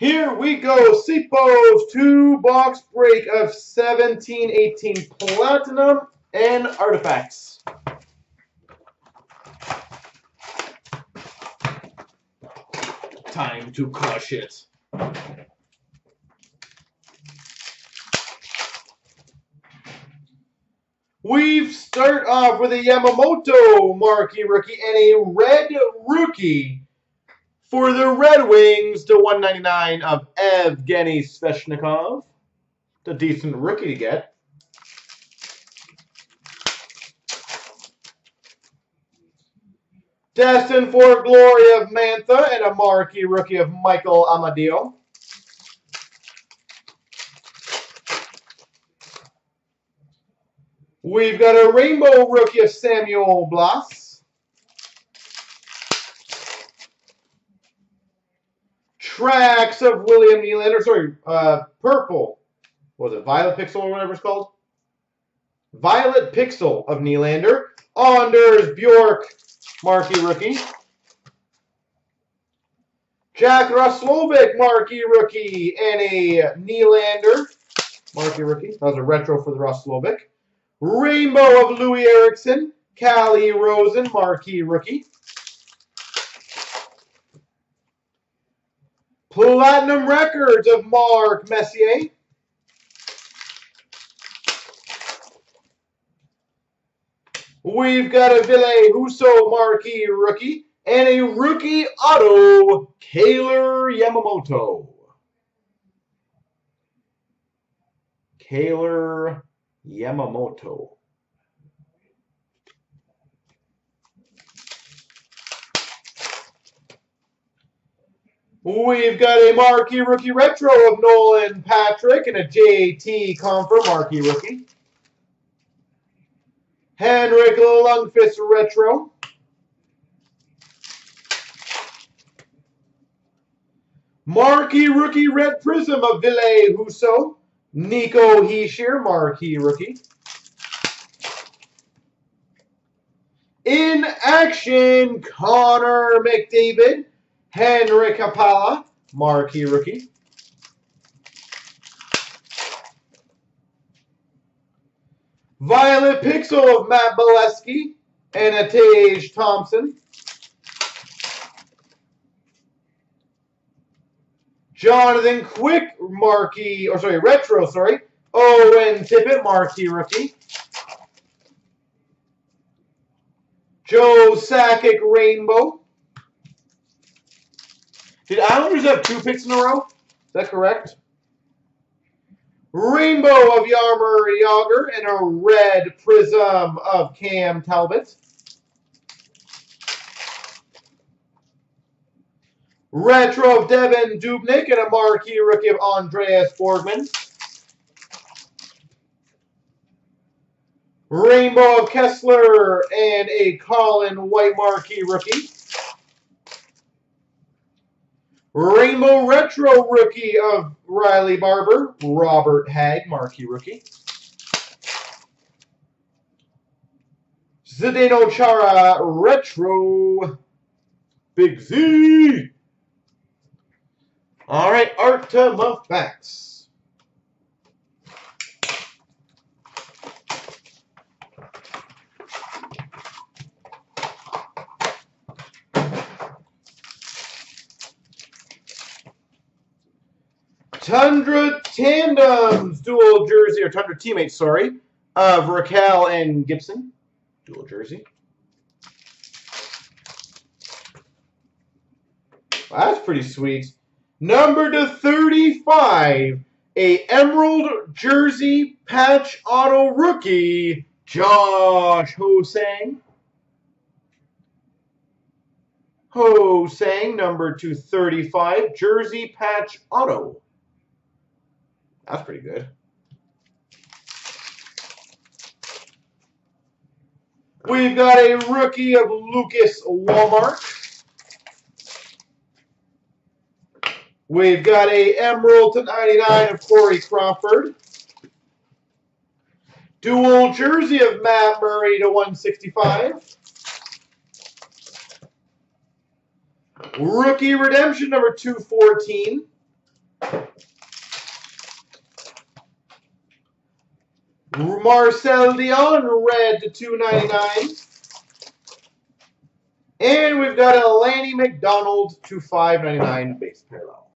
Here we go. Cpove's two box break of 1718 Platinum and Artifacts. Time to crush it. We start off with a Yamamoto marquee rookie and a red rookie for the Red Wings to 199 of Evgeny Svechnikov. It's a decent rookie to get. Destined for Glory of Mantha and a marquee rookie of Michael Amadio. We've got a rainbow rookie of Samuel Blais. Tracks of William Nylander. Sorry, uh, purple. Was it Violet Pixel or whatever it's called? Violet Pixel of Nylander. Anders Bjork, marquee rookie. Jack Roslovic, marquee rookie, and a Nylander, marquee rookie. That was a retro for the Roslovic. Rainbow of Loui Eriksson, Calle Rosen, marquee rookie. Platinum Records of Mark Messier. We've got a Ville Husso marquee rookie and a rookie auto, Kailer Yamamoto. Kailer Yamamoto. We've got a marquee rookie retro of Nolan Patrick and a JT Compher marquee rookie. Henrik Lundqvist retro. Marquee rookie red prism of Ville Husso. Nico Hischier, marquee rookie. In action, Connor McDavid, Henrik Haapala, marquee rookie. Violet Pixel of Matt Beleskey and a Tage Thompson. Jonathan Quick marquee, or sorry, retro, sorry. Owen Tippett marquee rookie. Joe Sakic rainbow. Did Islanders have two picks in a row? Is that correct? Rainbow of Jaromir Jagr and a red prism of Cam Talbot. Retro of Devan Dubnyk and a marquee rookie of Andreas Borgman. Rainbow of Kesler and a Colin White marquee rookie. Rainbow Retro rookie of Riley Barber, Robert Hagg, marquee rookie. Zdeno Chara Retro, Big Z. All right, Artifacts. Tundra Tandems, dual jersey, or Tundra teammates, sorry, of Rakell and Gibson. Dual jersey. That's pretty sweet. Number to 35, a Emerald Jersey Patch Auto Rookie, Josh Ho-Sang. Ho-Sang, number 235, Jersey Patch Auto. That's pretty good. We've got a rookie of Lucas Wallmark. We've got a Emerald to 99 of Corey Crawford. Dual jersey of Matt Murray to 165. Rookie redemption number 214 Marcel Dionne, red to 299. And we've got a Lanny McDonald to 599 base parallel.